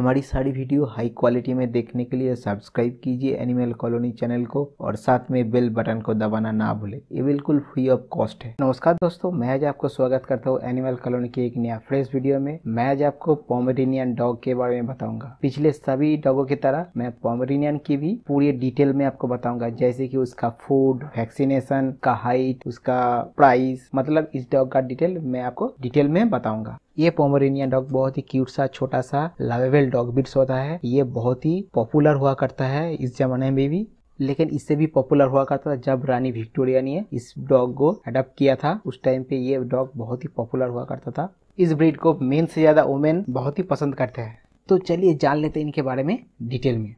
हमारी सारी video high quality में देखने के लिए सब्सक्राइब कीजिए एनिमल कॉलोनी चैनल को और साथ में बेल बटन को दबाना ना भूले। ये बिल्कुल फ्री ऑफ़ कॉस्ट है। नमस्कार दोस्तों, मैं आज आपको स्वागत करता हूँ एनिमल कॉलोनी की एक नया फ्रेश वीडियो में। मैं आज आपको पोमेरिनियन डॉग के बारे में बताऊँगा। पिछले सभी डॉगों की तरह मैं पोमेरिनियन की भी पूरी डिटेल में आपको बताऊँगा, जैसे की उसका फ़ूड वैक्सीनेशन का हाइट उसका प्राइस मतलब इस डॉग का डिटेल मैं आपको डिटेल में बताऊँगा। ये पोमरेनियन डॉग बहुत ही क्यूट सा, छोटा सा लवेबल डॉग बिट्स होता है। ये बहुत ही पॉपुलर हुआ करता है इस जमाने में भी। लेकिन इससे भी पॉपुलर हुआ करता था जब रानी विक्टोरिया ने इस डॉग को अडॉप्ट किया था। उस टाइम पे ये डॉग बहुत ही पॉपुलर हुआ करता था। इस ब्रीड को मेन से ज़्यादा वुमेन बहुत ही पसंद करते हैं। तो चलिए जान लेते हैं इनके बारे में डिटेल में।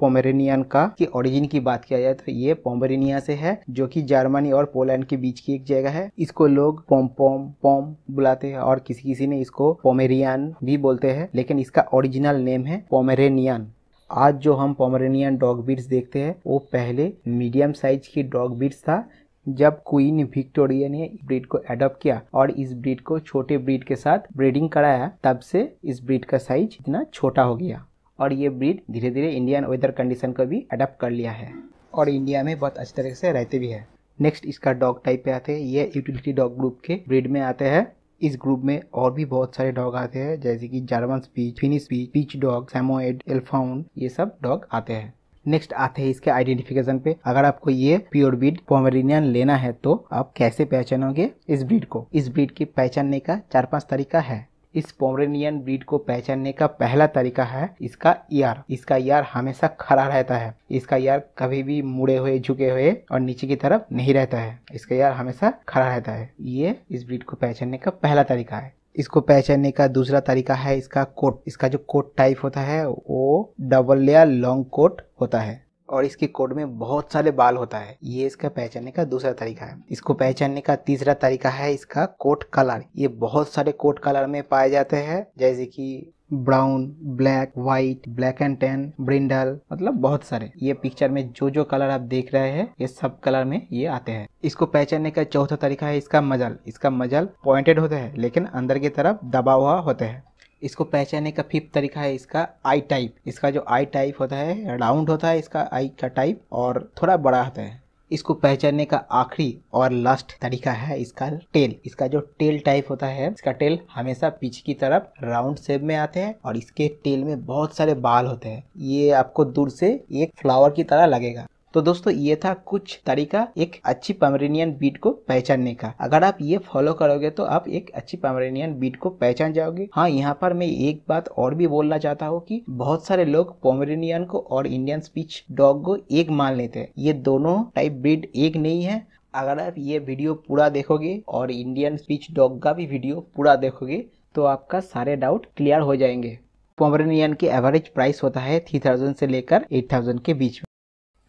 पोमेरेनियन का की ओरिजिन की बात किया जाए तो ये पोमेरेनिया से है, जो कि जर्मनी और पोलैंड के बीच की एक जगह है। इसको लोग पोम पोम पोम बुलाते हैं और किसी किसी ने इसको पोमेरियन भी बोलते हैं, लेकिन इसका ओरिजिनल नेम है पोमेरेनियन। आज जो हम पोमेरेनियन डॉग बीड्स देखते हैं, वो पहले मीडियम साइज़ की डॉग बीड्स था, जब क्वीन विक्टोरिया ने ब्रीड को अडॉप्ट किया और इस ब्रीड को छोटे ब्रीड के साथ ब्रीडिंग कराया, तब से इस ब्रीड का साइज़ इतना छोटा हो गया। और ये ब्रीड धीरे धीरे इंडियन वेदर कंडीशन को भी अडप्ट कर लिया है। और इंडिया में बहुत अच्छी तरह से रहते भी है। नेक्स्ट इसका डॉग टाइप पे आते हैं। ये यूटिलिटी डॉग ग्रुप के ब्रीड में आते हैं। इस ग्रुप में और भी बहुत सारे डॉग आते हैं। जैसे कि German spitz Finnish spitz peach dog Samoyed elkhound ये सब डॉग आते हैं। नेक्स्ट आते हैं इसके आइडेंटिफिकेशन पे। अगर आपको ये प्योर ब्रीड पोमेरिनियन लेना है तो आप कैसे पहचानोगे इस ब्रीड को? इस ब्रीड की पहचानने का चार पाँच तरीका है। इस पोमरेनियन ब्रीड को पहचानने का पहला तरीका है इसका ईयर इसका ईयर हमेशा खड़ा रहता है। इसका ईयर कभी भी मुड़े हुए, झुके हुए और नीचे की तरफ़ नहीं रहता है। इसका ईयर हमेशा खड़ा रहता है। ये इस ब्रीड को पहचानने का पहला तरीका है। इसको पहचानने का दूसरा तरीका है इसका कोट। इसका जो कोट टाइप होता है वो डबल लेयर लॉन्ग कोट होता है। और इसके कोट में बहुत सारे बाल होता है। ये इसका पहचानने का दूसरा तरीका है। इसको पहचानने का तीसरा तरीका है इसका कोट कलर। ये बहुत सारे कोट कलर में पाए जाते हैं, जैसे कि brown, black, white, black and tan brindle मतलब बहुत सारे। ये पिक्चर में जो जो कलर आप देख रहे हैं, ये सब कलर में ये आते हैं। इसको पहचानने का चौथा तरीका है इसका मजल। इसका मजल पॉइंटेड होता है, लेकिन अंदर की तरफ़ दबा हुआ होता है। इसको पहचानने का फिफ्थ तरीका है इसका आई टाइप इसका जो आई टाइप होता है राउंड होता है, इसका आई का टाइप और थोड़ा बड़ा होता है। इसको पहचानने का आखिरी और लास्ट तरीका है इसका टेल इसका जो टेल टाइप होता है, इसका टेल हमेशा पीछे की तरफ़ राउंड शेप में आते हैं और इसके टेल में बहुत सारे बाल होते हैं। ये आपको दूर से एक फ्लावर की तरह लगेगा। तो दोस्तों, ये था कुछ तरीका एक अच्छी पमरेनियन बीट को पहचानने का। अगर आप ये फॉलो करोगे तो आप एक अच्छी पमरेनियन बीट को पहचान जाओगे। हाँ यहाँ पर मैं एक बात और भी बोलना चाहता हूँ कि बहुत सारे लोग पोमरेनियन को और इंडियन स्पीच डॉग को एक मान लेते हैं। ये दोनों टाइप ब्रीड एक नहीं है। अगर आप ये वीडियो पूरा देखोगे और इंडियन स्पीच डॉग का भी वीडियो पूरा देखोगे तो आपका सारे डाउट क्लियर हो जाएँगे। पोमरेनियन की एवरेज प्राइस होता है थ्री थाउज़ेंड से लेकर एट थाउज़ेंड के बीच में।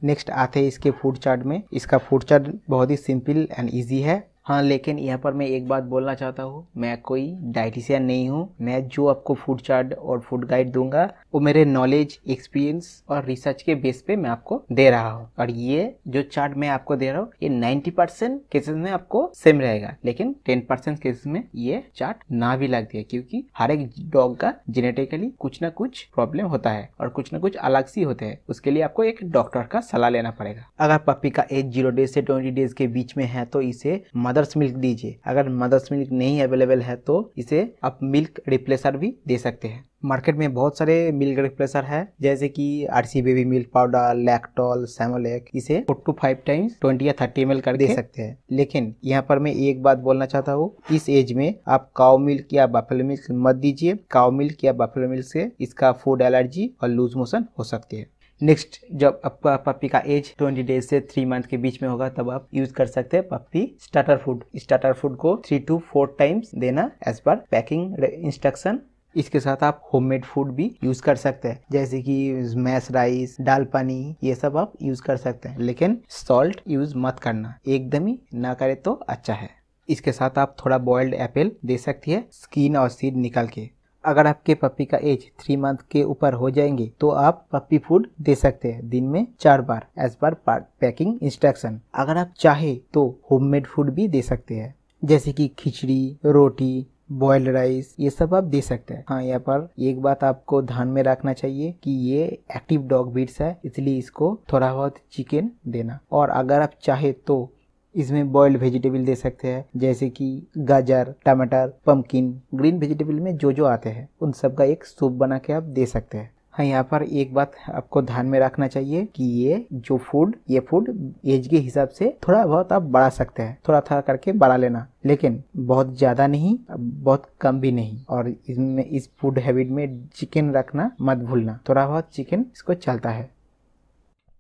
नेक्स्ट आते हैं इसके फ़ूड चार्ट में। इसका फ़ूड चार्ट बहुत ही सिंपल एंड इजी है। हाँ लेकिन यहाँ पर मैं एक बात बोलना चाहता हूँ। मैं कोई डाइटिशियन नहीं हूँ। मैं जो आपको फ़ूड चार्ट और फ़ूड गाइड दूँगा वो मेरे नॉलेज एक्सपीरियंस और रिसर्च के बेस पे मैं आपको दे रहा हूँ। और ये जो चार्ट मैं आपको दे रहा हूँ, ये 90 परसेंट केसेस में आपको सेम रहेगा। लेकिन टेन परसेंट केसेस में ये चार्ट ना भी लगती है क्योंकि हर एक डॉग का जेनेटिकली कुछ ना कुछ प्रॉब्लम होता है और कुछ ना कुछ अलग सी होते हैं। उसके लिए आपको एक डॉक्टर का सलाह लेना पड़ेगा। अगर पप्पी का एज ज़ीरो डेज़ से ट्वेंटी डेज़ के बीच में है तो इसे मदर्स मिल्क दीजिए। अगर मदर्स मिल्क नहीं अवेलेबल है तो इसे आप मिल्क रिप्लेसर भी दे सकते हैं। मार्केट में बहुत सारे मिल्क रिप्लेसर है जैसे कि RC baby milk powder Lactol सेमोलेक इसे four to five times twenty या थर्टी एम कर दे सकते हैं। लेकिन यहाँ पर मैं एक बात बोलना चाहता हूँ इस एज में आप काउ मिल्क या बफेलो मिल्क मत दीजिए। काउ मिल्क या बफेलो मिल्क से इसका फ़ूड एलर्जी और लूज मोशन हो सकती है। नेक्स्ट जब आपका पप्पी का एज 20 डेज़ से थ्री मंथ के बीच में होगा तब आप यूज़ कर सकते हैं puppy starter food starter food को थ्री टू फोर टाइम्स देना एज पर पैकिंग इंस्ट्रक्शन इसके साथ आप होममेड फ़ूड भी यूज़ कर सकते हैं। जैसे कि मैस राइस दाल पानी ये सब आप यूज़ कर सकते हैं। लेकिन सॉल्ट यूज़ मत करना। एकदम ही ना करे तो अच्छा है। इसके साथ आप थोड़ा बॉइल्ड एप्पल दे सकती है स्किन और सीड निकाल के। अगर आपके पप्पी का एज थ्री मंथ के ऊपर हो जाएँगे तो आप पप्पी फ़ूड दे सकते हैं दिन में चार बार एज पर पैकिंग इंस्ट्रक्शन अगर आप चाहे तो होममेड फ़ूड भी दे सकते हैं। जैसे कि खिचड़ी, रोटी बॉयल्ड राइस ये सब आप दे सकते हैं। हाँ यहाँ पर एक बात आपको ध्यान में रखना चाहिए कि ये एक्टिव डॉग बीट्स है, इसलिए इसको थोड़ा बहुत चिकन देना। और अगर आप चाहे तो इसमें बॉइल्ड वेजिटेबल दे सकते हैं, जैसे कि गाजर, टमाटर पम्पकिन ग्रीन वेजिटेबल में जो जो आते हैं, उन सब का एक सूप बना के आप दे सकते हैं। हाँ यहाँ पर एक बात आपको ध्यान में रखना चाहिए कि ये जो फ़ूड ये फ़ूड एज के हिसाब से थोड़ा बहुत आप बढ़ा सकते हैं। थोड़ा थोड़ा करके बढ़ा लेना। लेकिन बहुत ज़्यादा नहीं, बहुत कम भी नहीं। और इसमें, इस फ़ूड हैबिट में चिकन रखना मत भूलना। थोड़ा बहुत चिकन इसको चलता है।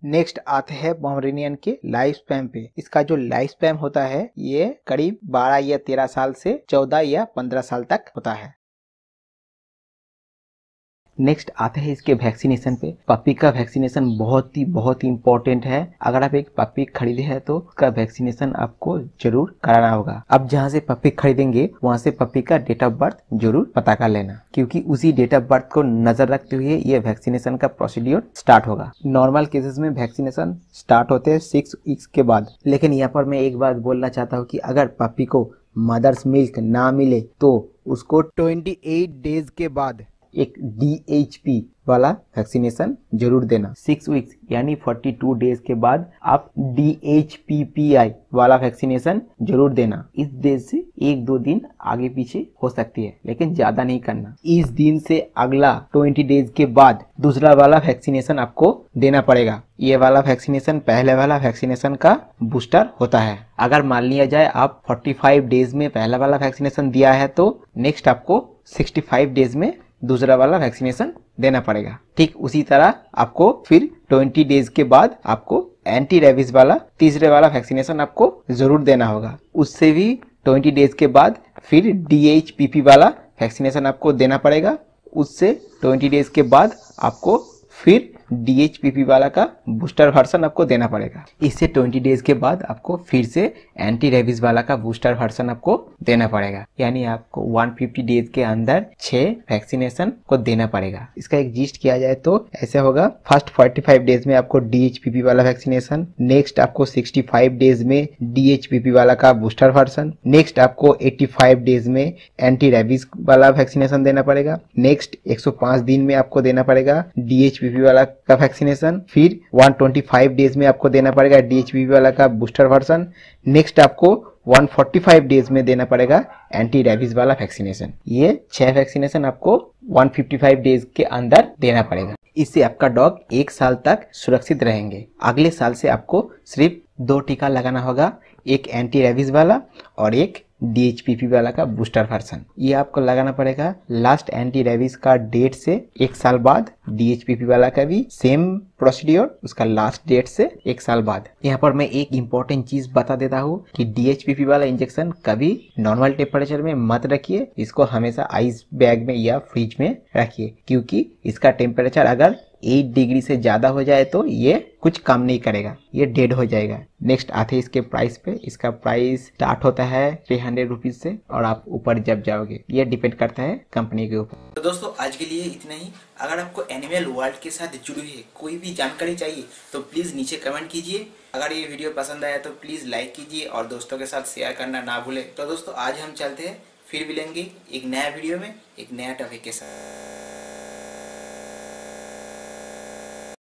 नेक्स्ट आते हैं पोमरेनियन के लाइफ स्पैम पे। इसका जो लाइफ स्पैम होता है, ये करीब 12 या 13 साल से 14 या 15 साल तक होता है। नेक्स्ट आते हैं इसके वैक्सीनेशन पे। पपी का वैक्सीनेशन बहुत ही बहुत ही इंपॉर्टेंट है। अगर आप एक पपी खरीदे हैं तो उसका वैक्सीनेशन आपको ज़रूर कराना होगा। अब जहाँ से पपी खरीदेंगे, वहाँ से पपी का डेट ऑफ़ बर्थ ज़रूर पता कर लेना। क्योंकि उसी डेट ऑफ़ बर्थ को नज़र रखते हुए ये वैक्सीनेशन का प्रोसीड्योर स्टार्ट होगा। नॉर्मल केसेस में वैक्सीनेशन स्टार्ट होते हैं सिक्स वीक्स के बाद। लेकिन यहाँ पर मैं एक बात बोलना चाहता हूँ की अगर पपी को मदर्स मिल्क ना मिले तो उसको 28 डेज़ के बाद एक डीएचपी वाला वैक्सीनेशन ज़रूर देना। सिक्स वीक्स यानी 42 डेज़ के बाद आप डीएचपीपीआई वाला वैक्सीनेशन ज़रूर देना। इस डेज़ से एक दो दिन आगे पीछे हो सकती है, लेकिन ज़्यादा नहीं करना। इस दिन से अगला 20 डेज़ के बाद दूसरा वाला वैक्सीनेशन आपको देना पड़ेगा। ये वाला वैक्सीनेशन पहले वाला वैक्सीनेशन का बूस्टर होता है। अगर मान लिया जाए आप 45 डेज़ में पहला वाला वैक्सीनेशन दिया है तो नेक्स्ट आपको 65 डेज़ में दूसरा वाला वैक्सीनेशन देना पड़ेगा। ठीक उसी तरह आपको फिर 20 डेज़ के बाद आपको एंटी रेबिस वाला तीसरे वाला वैक्सीनेशन आपको ज़रूर देना होगा। उससे भी 20 डेज़ के बाद फिर डीएचपीपी वाला वैक्सीनेशन आपको देना पड़ेगा। उससे 20 डेज़ के बाद आपको फिर डी वाला का बूस्टर वर्सन आपको देना पड़ेगा। इससे 20 डेज़ के बाद आपको फिर से एंटी रेबिस वाला का बूस्टर वर्सन आपको देना पड़ेगा। यानी आपको 150 डेज़ के अंदर छह वैक्सीनेशन को देना पड़ेगा। इसका एक जिस्ट किया जाए तो ऐसे होगा। फ़र्स्ट 45 डेज़ में आपको डी वाला वैक्सीनेशन नेक्स्ट आपको 65 डेज़ में डीएचपीपी वाला का बूस्टर वर्सन नेक्स्ट आपको 85 डेज़ में एंटी रेबिस वाला वैक्सीनेशन देना पड़ेगा। नेक्स्ट 105 दिन में आपको देना पड़ेगा डीएचपीपी वाला का वैक्सीनेशन फिर 125 डेज़ में आपको देना पड़ेगा डी वाला का बूस्टर वर्सन नेक्स्ट आपको 145 डेज़ में देना पड़ेगा एंटी रेबीज वाला वैक्सीनेशन ये छह वैक्सीनेशन आपको 155 डेज़ के अंदर देना पड़ेगा। इससे आपका डॉग एक साल तक सुरक्षित रहेंगे। अगले साल से आपको सिर्फ़ दो टीका लगाना होगा, एक एंटी रेबीज वाला और एक DHPP वाला का बूस्टर वर्सन ये आपको लगाना पड़ेगा लास्ट एंटी रेबीज का डेट से एक साल बाद। डी वाला का भी सेम प्रोसीड्योर उसका लास्ट डेट से एक साल बाद। यहाँ पर मैं एक इम्पोर्टेंट चीज़ बता देता हूँ कि DHPP वाला इंजेक्शन कभी नॉर्मल टेम्परेचर में मत रखिए। इसको हमेशा आइस बैग में या फ्रिज में रखिए, क्योंकि इसका टेम्परेचर अगर एट डिग्री से ज़्यादा हो जाए तो ये कुछ काम नहीं करेगा, ये डेड हो जाएगा। नेक्स्ट आते हैं इसके प्राइस पे। इसका प्राइस स्टार्ट होता है थ्री हंड्रेड रुपीज़ से और आप ऊपर जब जाओगे, ये डिपेंड करता है कंपनी के ऊपर। तो दोस्तों, आज के लिए इतना ही। अगर आपको एनिमल वर्ल्ड के साथ जुड़ी हुई कोई भी जानकारी चाहिए तो प्लीज़ नीचे कमेंट कीजिए। अगर ये वीडियो पसंद आया तो प्लीज़ लाइक कीजिए और दोस्तों के साथ शेयर करना ना भूले। तो दोस्तों, आज हम चलते हैं, फिर मिलेंगे एक नया वीडियो में, एक नया टॉपिक के साथ।